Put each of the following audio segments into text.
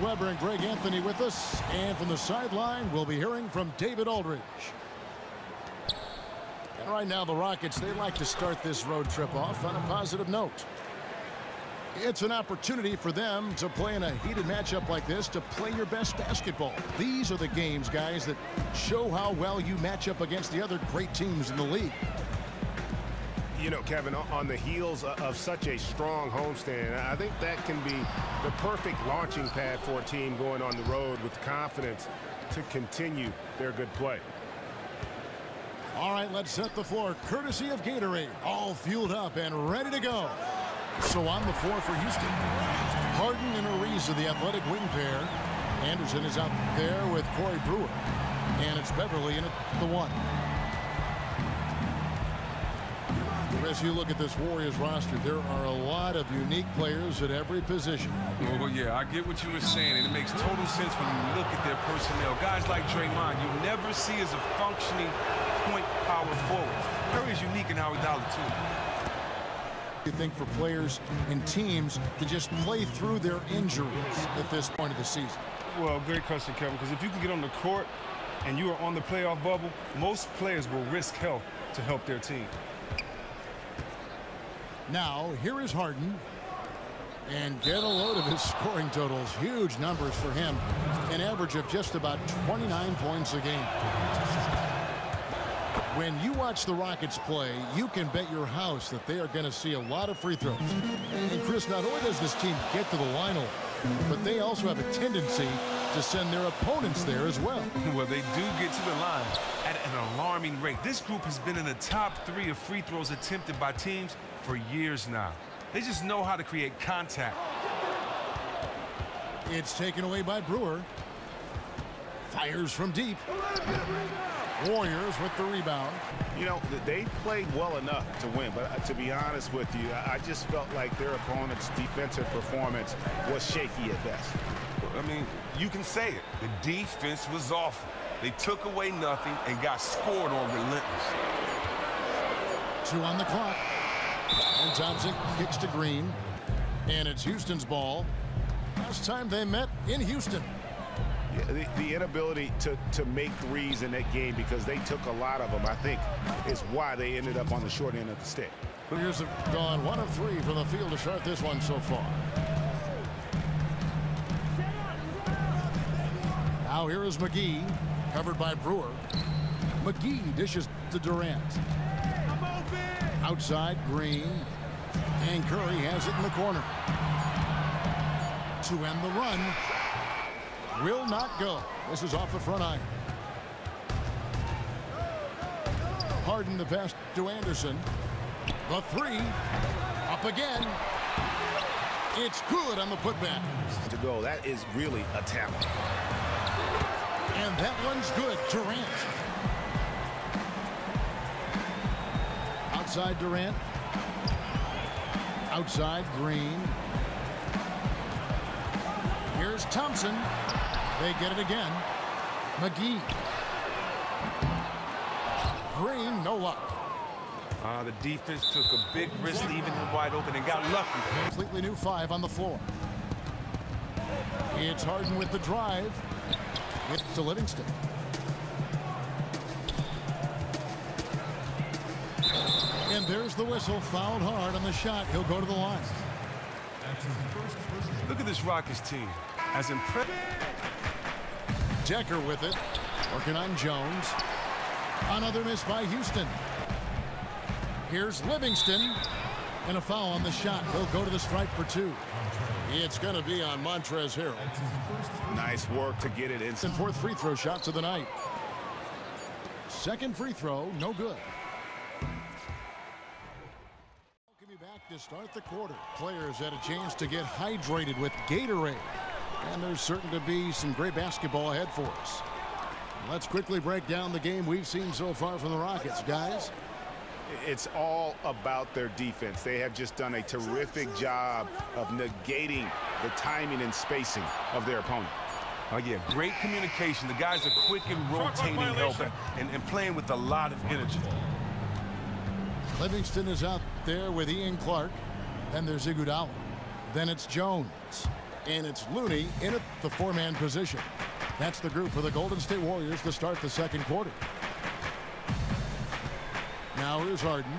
Webber and Greg Anthony with us. And from the sideline, we'll be hearing from David Aldridge. And right now, the Rockets, they like to start this road trip off on a positive note. It's an opportunity for them to play in a heated matchup like this to play your best basketball. These are the games, guys, that show how well you match up against the other great teams in the league. You know, Kevin, on the heels of such a strong homestand, I think that can be the perfect launching pad for a team going on the road with confidence to continue their good play. All right, let's set the floor. Courtesy of Gatorade. All fueled up and ready to go. So on the floor for Houston. Harden and Ariza, the athletic wing pair. Anderson is out there with Corey Brewer. And it's Beverley in at the one. As you look at this Warriors roster, there are a lot of unique players at every position. Well, yeah, I get what you were saying, and it makes total sense when you look at their personnel. Guys like Draymond, you never see as a functioning point power forward. Curry is unique in how he does it, too. You think for players and teams to just play through their injuries at this point of the season? Well, great question, Kevin, because if you can get on the court and you are on the playoff bubble, most players will risk health to help their team. Now, here is Harden. And get a load of his scoring totals. Huge numbers for him. An average of just about 29 points a game. When you watch the Rockets play, you can bet your house that they are going to see a lot of free throws. And Chris, not only does this team get to the line a lot, but they also have a tendency to send their opponents there as well. Well, they do get to the line at an alarming rate. This group has been in the top three of free throws attempted by teams for years now. They just know how to create contact. It's taken away by Brewer. Fires from deep. Warriors with the rebound. You know, they played well enough to win, but uh, to be honest with you, I just felt like their opponent's defensive performance was shaky at best. I mean, you can say it. The defense was awful. They took away nothing and got scored on relentless. Two on the clock. And Thompson kicks to Green. And it's Houston's ball. Last time they met in Houston. Yeah, the, the, inability to, to make threes in that game because they took a lot of them, I think, is why they ended up on the short end of the stick. Warriors have gone one of three from the field to start this one so far. Now here is McGee, covered by Brewer. McGee dishes to Durant. Outside, Green. And Curry has it in the corner. To end the run. Will not go. This is off the front iron. Harden the pass to Anderson. The three. Up again. It's good on the putback. To go. That is really a talent. And that one's good. Durant. Outside Durant. Outside Green. Here's Thompson. They get it again. McGee. Green, no luck. Uh, the defense took a big risk leaving him wide open and got lucky. Completely new five on the floor. It's Harden with the drive. It's to Livingston. There's the whistle. Fouled hard on the shot. He'll go to the line. Look at this Rockets team. As impressive. Dekker with it. Working on Jones. Another miss by Houston. Here's Livingston. And a foul on the shot. He'll go to the stripe for two. It's going to be on Montrezl Harrell. Nice work to get it in. And fourth free throw shots of the night. Second free throw, no good. Start the quarter. Players had a chance to get hydrated with Gatorade. And there's certain to be some great basketball ahead for us. Let's quickly break down the game we've seen so far from the Rockets, guys. It's all about their defense. They have just done a terrific job of negating the timing and spacing of their opponent. Oh, yeah, great communication. The guys are quick and rotating help and, and playing with a lot of energy. Livingston is out there with Ian Clark. Then there's Iguodala. Then it's Jones. And it's Looney in the four-man position. That's the group for the Golden State Warriors to start the second quarter. Now here's Harden.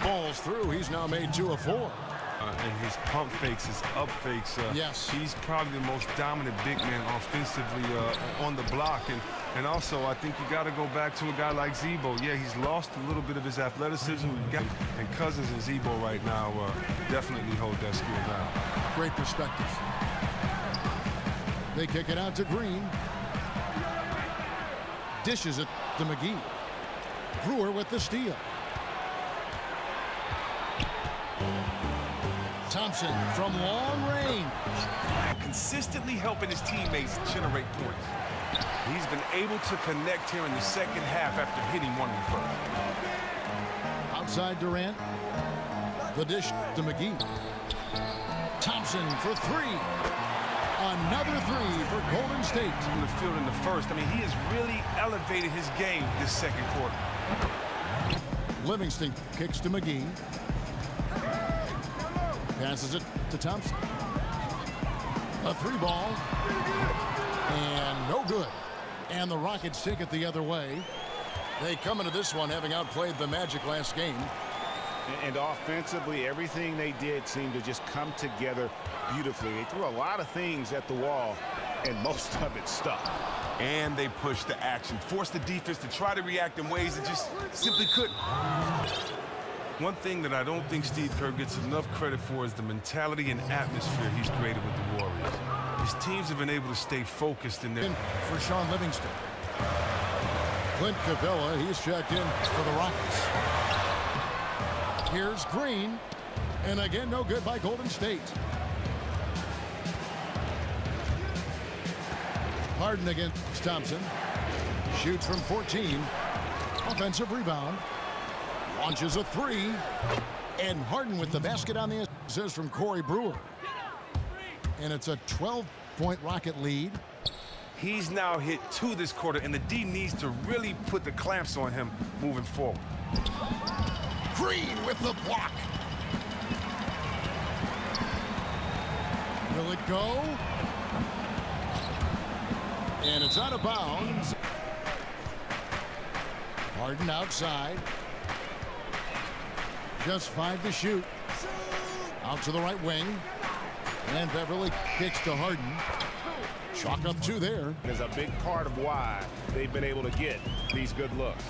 Falls through. He's now made two of four. And his pump fakes, his up fakes. Uh, yes. He's probably the most dominant big man offensively uh, on the block. And, and also, I think you got to go back to a guy like Z-Bo. Yeah, he's lost a little bit of his athleticism. Got, and Cousins and Z-Bo right now uh, definitely hold that skill down. Great perspective. They kick it out to Green. Dishes it to McGee. Brewer with the steal. Thompson from long range. Consistently helping his teammates generate points. He's been able to connect here in the second half after hitting one in the first. Outside Durant. The dish to McGee. Thompson for three. Another three for Golden State. In the field in the first. I mean, he has really elevated his game this second quarter. Livingston kicks to McGee. Passes it to Thompson. A three ball. And no good. And the Rockets take it the other way. They come into this one having outplayed the Magic last game. And offensively, everything they did seemed to just come together beautifully. They threw a lot of things at the wall, and most of it stuck. And they pushed the action, forced the defense to try to react in ways that just simply couldn't. One thing that I don't think Steve Kerr gets enough credit for is the mentality and atmosphere he's created with the Warriors. His teams have been able to stay focused in their... For Shaun Livingston. Clint Capela, he's checked in for the Rockets. Here's Green. And again, no good by Golden State. Harden against Thompson. Shoots from 14. Offensive rebound. Launches a three. And Harden with the basket on the assist from Corey Brewer. And it's a 12-point Rocket lead. He's now hit two this quarter, and the D needs to really put the clamps on him moving forward. Green with the block. Will it go? And it's out of bounds. Harden outside. Just five to shoot. Out to the right wing. And Beverley kicks to Harden. Chalk up two there. Is a big part of why they've been able to get these good looks.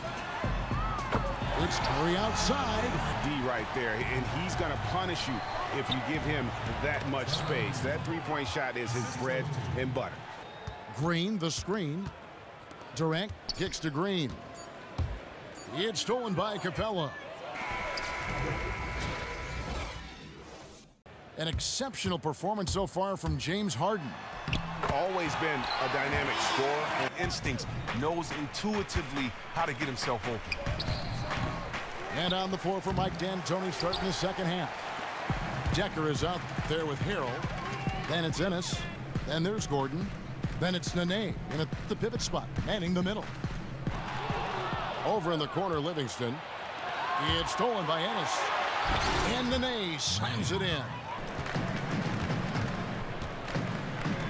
It's Curry outside. D right there, and he's going to punish you if you give him that much space. That three-point shot is his bread and butter. Green, the screen. Durant kicks to Green. It's stolen by Capela. An exceptional performance so far from James Harden. Always been a dynamic scorer. And instincts knows intuitively how to get himself open. And on the floor for Mike D'Antoni starting the second half. Dekker is out there with Harrell. Then it's Ennis. Then there's Gordon. Then it's Nene in a, the pivot spot, manning the middle. Over in the corner, Livingston. It's stolen by Ennis. And Nene slams it in.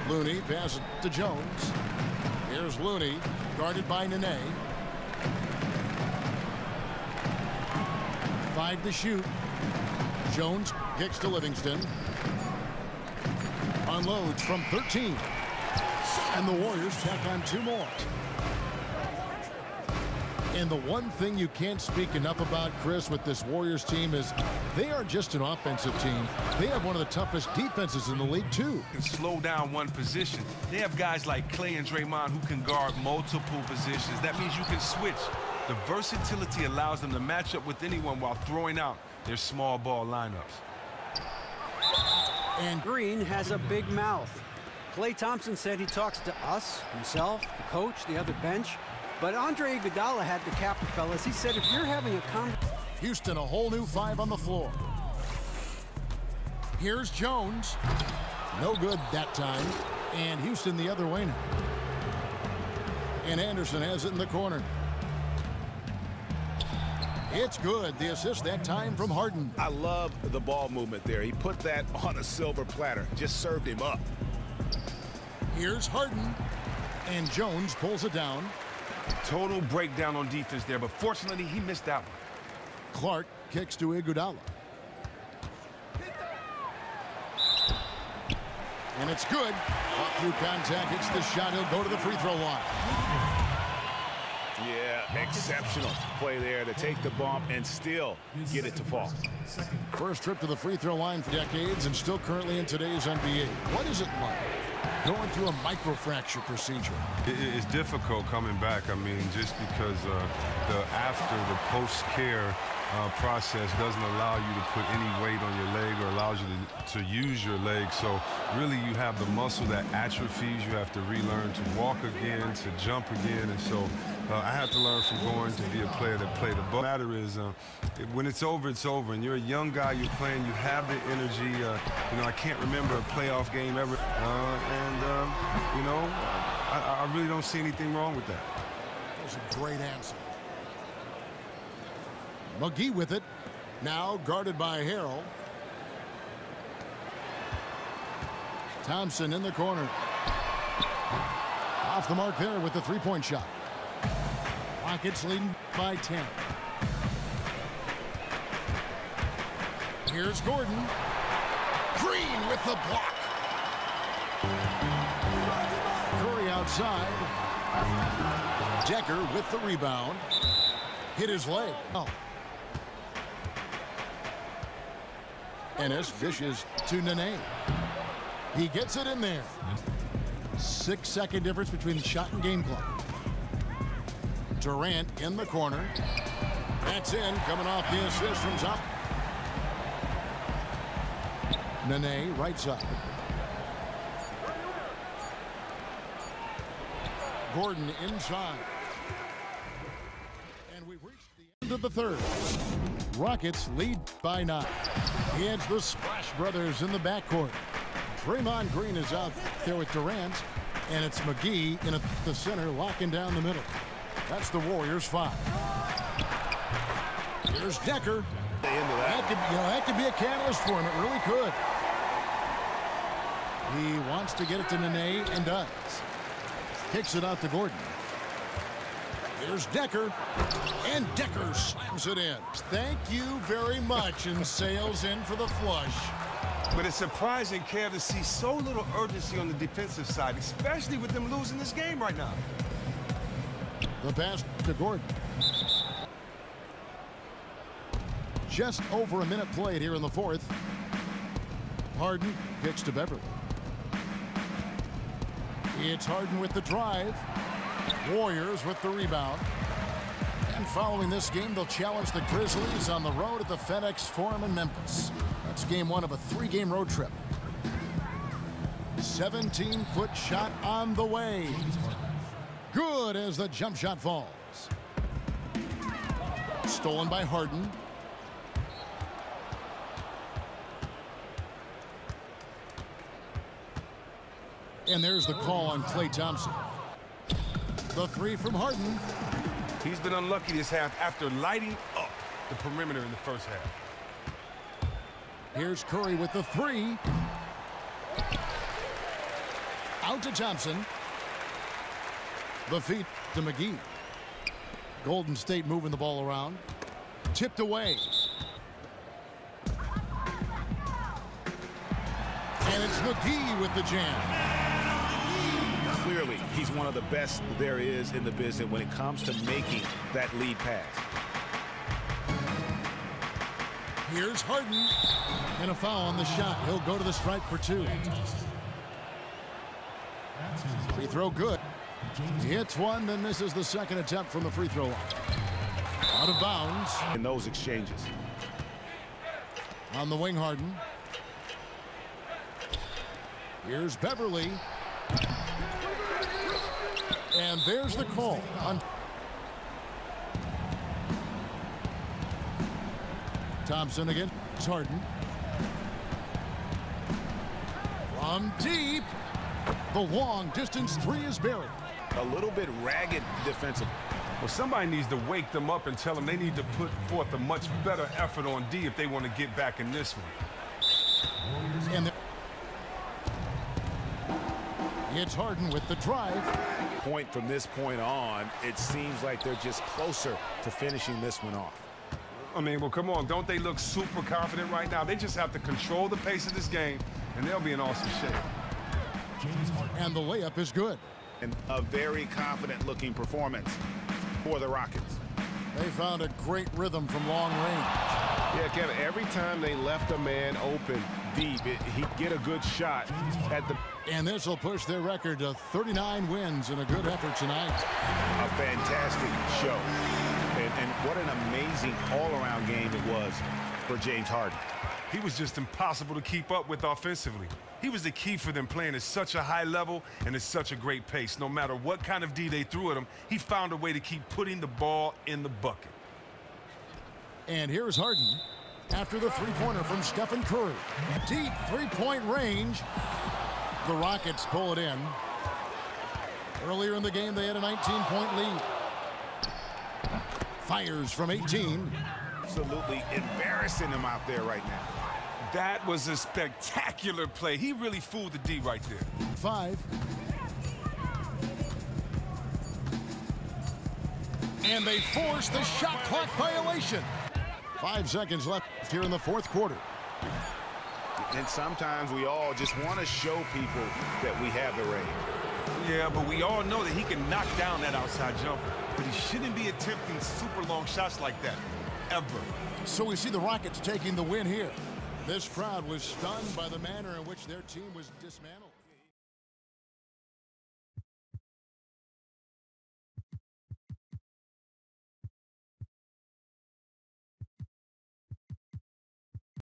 Looney passes to Jones. Here's Looney, guarded by Nene. Five to shoot. Jones kicks to Livingston. Unloads from 13. And the Warriors tack on two more. And the one thing you can't speak enough about, Chris, with this Warriors team is they are just an offensive team. They have one of the toughest defenses in the league, too. Can slow down one position. They have guys like Klay and Draymond who can guard multiple positions. That means you can switch. The versatility allows them to match up with anyone while throwing out their small ball lineups. And Green has a big mouth. Klay Thompson said he talks to us, himself, the coach, the other bench. But Andre Iguodala had the cap the fellas. He said if you're having a con Houston a whole new five on the floor. Here's Jones. No good that time. And Houston the other way now. And Anderson has it in the corner. It's good. The assist that time from Harden. I love the ball movement there. He put that on a silver platter. Just served him up. Here's Harden. And Jones pulls it down. Total breakdown on defense there, but fortunately he missed that one. Clark kicks to Iguodala. And it's good. Up through contact, hits the shot. He'll go to the free throw line. Yeah, exceptional play there to take the bump and still get it to fall. First trip to the free throw line for decades and still currently in today's NBA. What is it like going through a microfracture procedure? It, it's difficult coming back. I mean, just because uh, the after the post care uh, process doesn't allow you to put any weight on your leg or allows you to, to use your leg. So really you have the muscle that atrophies. You have to relearn to walk again, to jump again. And so uh, I had to learn from going to be a player that played the ball. The matter is, uh, when it's over, it's over. And you're a young guy, you're playing, you have the energy. Uh, you know, I can't remember a playoff game ever. Uh, and, um, you know, I, I really don't see anything wrong with that. That was a great answer. McGee with it. Now guarded by Harrell. Thompson in the corner. Off the mark there with the three-point shot. Rockets leading by 10. Here's Gordon. Green with the block. Curry outside. Dekker with the rebound. Hit his leg. Oh. Ennis dishes to Nene. He gets it in there. Six second difference between the shot and game clock. Durant in the corner. That's in, coming off the assist from top. Nene, right side. Gordon inside. And we've reached the end of the third. Rockets lead by nine. It's the Splash Brothers in the backcourt. Draymond Green is out there with Durant, and it's McGee in the center, locking down the middle. That's the Warriors five. Here's Dekker. That could, you know, that could be a catalyst for him. It really could. He wants to get it to Nene and does. Kicks it out to Gordon. Here's Dekker. And Dekker slams it in. Thank you very much and sails in for the flush. But it's surprising, Kev, to see so little urgency on the defensive side, especially with them losing this game right now. The pass to Gordon. Just over a minute played here in the fourth. Harden kicks to Beverley. It's Harden with the drive. Warriors with the rebound. And following this game, they'll challenge the Grizzlies on the road at the FedEx Forum in Memphis. That's game one of a three-game road trip. 17-foot shot on the way. Good as the jump shot falls. Stolen by Harden. And there's the call on Klay Thompson. The three from Harden. He's been unlucky this half after lighting up the perimeter in the first half. Here's Curry with the three. Out to Thompson. The feet to McGee. Golden State moving the ball around. Tipped away. And it's McGee with the jam. Clearly, he's one of the best there is in the business when it comes to making that lead pass. Here's Harden. And a foul on the shot. He'll go to the stripe for two. Free throw good. He hits one, then misses the second attempt from the free throw line. Out of bounds. In those exchanges. On the wing, Harden. Here's Beverley. And there's the call on Thompson again. It's Harden. From deep. The long distance three is buried. A little bit ragged defensively. Well, somebody needs to wake them up and tell them they need to put forth a much better effort on D if they want to get back in this one. And it's Harden with the drive. Point from this point on, it seems like they're just closer to finishing this one off. I mean, well, come on. Don't they look super confident right now? They just have to control the pace of this game, and they'll be in awesome shape. And the layup is good. And a very confident-looking performance for the Rockets. They found a great rhythm from long range. Yeah, Kevin, every time they left a man open deep, it, he'd get a good shot at the... And this will push their record to 39 wins in a good effort tonight. A fantastic show. And, and what an amazing all-around game it was for James Harden. He was just impossible to keep up with offensively. He was the key for them playing at such a high level and at such a great pace. No matter what kind of D they threw at him, he found a way to keep putting the ball in the bucket. And here's Harden after the three-pointer from Stephen Curry. Deep three-point range. The Rockets pull it in. Earlier in the game, they had a 19-point lead. Fires from 18. Absolutely embarrassing him out there right now. That was a spectacular play. He really fooled the D right there. Five. And they force the shot clock violation. Five seconds left here in the fourth quarter. And sometimes we all just want to show people that we have the range. Yeah, but we all know that he can knock down that outside jumper. But he shouldn't be attempting super long shots like that, ever. So we see the Rockets taking the win here. This crowd was stunned by the manner in which their team was dismantled.